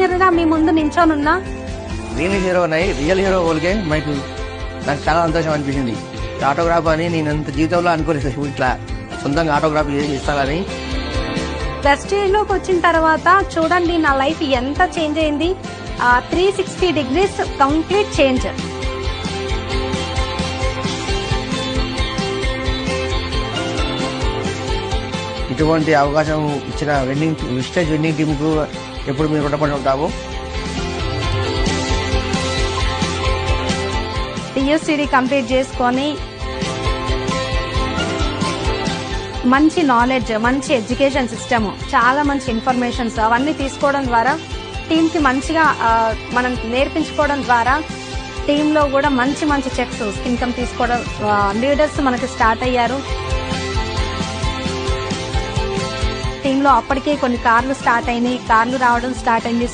సీనియర్గా మీ ముందు నించోనున్నా నేను హీరో ఉన్నాయి రియల్ హీరో వాళ్ళకే మీకు నాకు చాలా సంతోషం అనిపించింది. ఆటోగ్రాఫ్ అని నేను అంత జీవితంలో అనుకోలేదు. ఇట్లా సొంతంగా ఆటోగ్రాఫ్ ఇస్తానని. లోకి వచ్చిన తర్వాత చూడండి నా లైఫ్ ఎంత చేంజ్ అయింది. Three sixty degrees complete change ఇటువంటి అవకాశం ఇచ్చిన వెండింగ్ విస్టేజ్ వెండింగ్ టీంకు ఎప్పుడు మీరు రుణపడి ఉంటాము పిఎస్సిడి కంప్లీట్ చేసుకొని మంచి నాలెడ్జ్ మంచి ఎడ్యుకేషన్ సిస్టమ్ చాలా మంచి ఇన్ఫర్మేషన్స్ అవన్నీ తీసుకోవడం ద్వారా టీంకి మంచిగా మనం నేర్పించుకోవడం ద్వారా టీంలో కూడా మంచి మంచి చెక్స్ ఇన్కమ్ తీసుకోవడం లీడర్స్ మనకి స్టార్ట్ అయ్యారు. టీంలో అప్పటికే కొన్ని కార్లు స్టార్ట్ అయినాయి. కార్లు రావడం స్టార్ట్ అయింది.